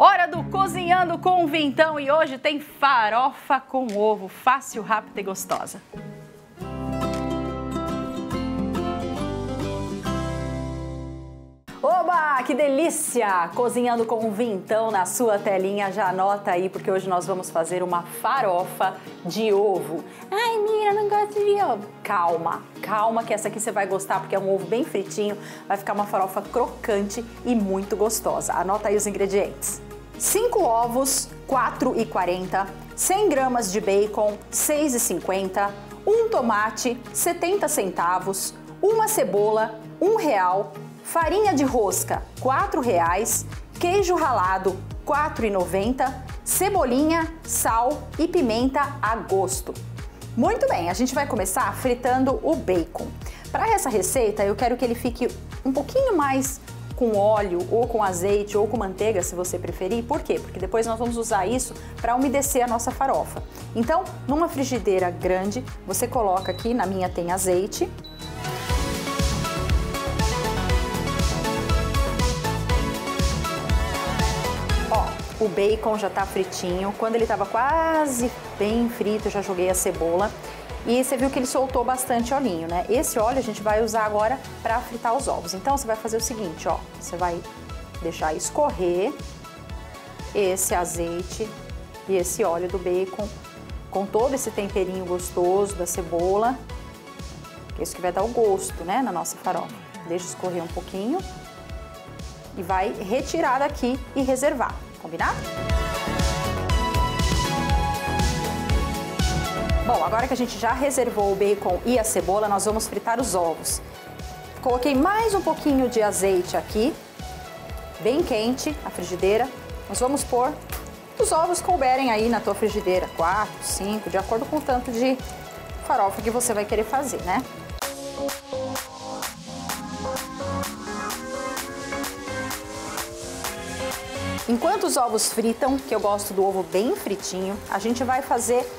Hora do Cozinhando com o Vintão e hoje tem farofa com ovo, fácil, rápida e gostosa. Oba, que delícia! Cozinhando com o Vintão na sua telinha, já anota aí porque hoje nós vamos fazer uma farofa de ovo. Ai, Mira, não gosto de ovo. Calma, calma que essa aqui você vai gostar porque é um ovo bem fritinho, vai ficar uma farofa crocante e muito gostosa. Anota aí os ingredientes. 5 ovos, 4,40, 100 gramas de bacon, 6,50, um tomate, 70 centavos, uma cebola, um real, farinha de rosca, 4 reais, queijo ralado, 4,90, cebolinha, sal e pimenta a gosto. Muito bem, a gente vai começar fritando o bacon. Para essa receita, eu quero que ele fique um pouquinho mais com óleo ou com azeite ou com manteiga, se você preferir. Por quê? Porque depois nós vamos usar isso para umedecer a nossa farofa. Então, numa frigideira grande, você coloca aqui, na minha tem azeite, o bacon já tá fritinho. Quando ele tava quase bem frito, eu já joguei a cebola. E você viu que ele soltou bastante olhinho, né? Esse óleo a gente vai usar agora para fritar os ovos. Então você vai fazer o seguinte, ó, você vai deixar escorrer esse azeite e esse óleo do bacon com todo esse temperinho gostoso da cebola, que é isso que vai dar o gosto, né, na nossa farofa. Deixa escorrer um pouquinho e vai retirar daqui e reservar, combinado? Bom, agora que a gente já reservou o bacon e a cebola, nós vamos fritar os ovos. Coloquei mais um pouquinho de azeite aqui, bem quente, a frigideira. Nós vamos pôr os ovos couberem aí na tua frigideira, 4, 5, de acordo com o tanto de farofa que você vai querer fazer, né? Enquanto os ovos fritam, que eu gosto do ovo bem fritinho, a gente vai fazer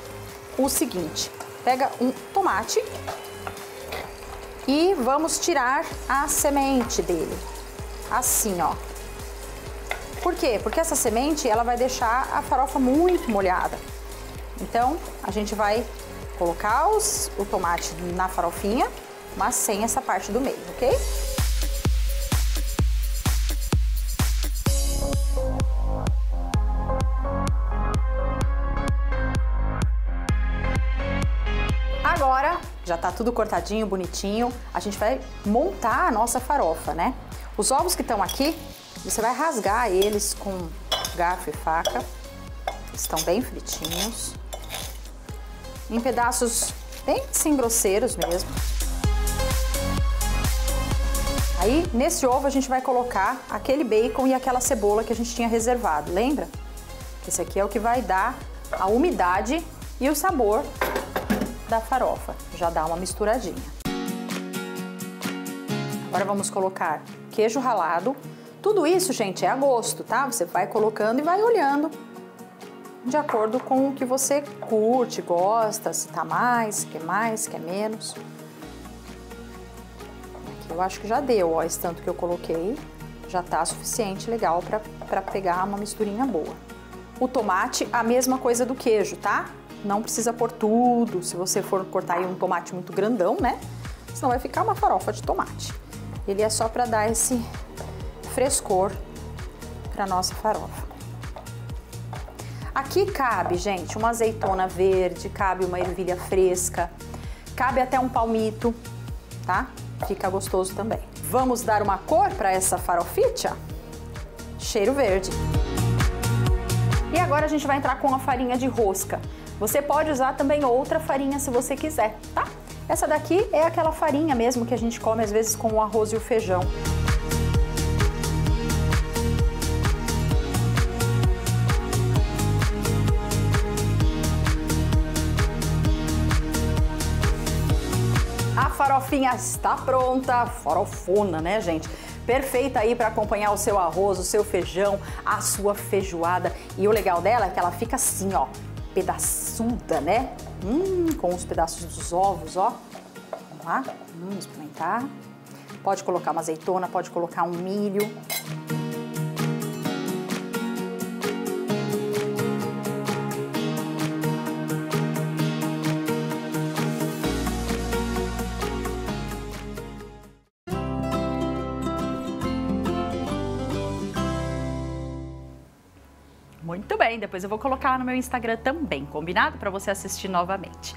o seguinte: pega um tomate e vamos tirar a semente dele. Assim, ó. Por quê? Porque essa semente ela vai deixar a farofa muito molhada. Então, a gente vai colocar os, o tomate na farofinha, mas sem essa parte do meio, ok? Já tá tudo cortadinho, bonitinho. A gente vai montar a nossa farofa, né? Os ovos que estão aqui, você vai rasgar eles com garfo e faca. Estão bem fritinhos. Em pedaços bem assim grosseiros mesmo. Aí, nesse ovo, a gente vai colocar aquele bacon e aquela cebola que a gente tinha reservado, lembra? Esse aqui é o que vai dar a umidade e o sabor da farofa. Já dá uma misturadinha. Agora vamos colocar queijo ralado. Tudo isso, gente, é a gosto, tá? Você vai colocando e vai olhando de acordo com o que você curte, gosta, se tá mais, quer mais, quer menos. Aqui eu acho que já deu, ó, esse tanto que eu coloquei já tá suficiente, legal para pegar uma misturinha boa. O tomate, a mesma coisa do queijo, tá? Não precisa pôr tudo, se você for cortar aí um tomate muito grandão, né? Senão vai ficar uma farofa de tomate. Ele é só para dar esse frescor para nossa farofa. Aqui cabe, gente, uma azeitona verde, cabe uma ervilha fresca, cabe até um palmito, tá? Fica gostoso também. Vamos dar uma cor para essa farofita? Cheiro verde. E agora a gente vai entrar com a farinha de rosca. Você pode usar também outra farinha se você quiser, tá? Essa daqui é aquela farinha mesmo que a gente come às vezes com o arroz e o feijão. A farofinha está pronta, farofona, né, gente? Perfeita aí para acompanhar o seu arroz, o seu feijão, a sua feijoada. E o legal dela é que ela fica assim, ó, pedaçuda, né? Hum, com os pedaços dos ovos, ó. Vamos lá, hum, experimentar. Pode colocar uma azeitona, pode colocar um milho. Muito bem, depois eu vou colocar no meu Instagram também, combinado? Para você assistir novamente.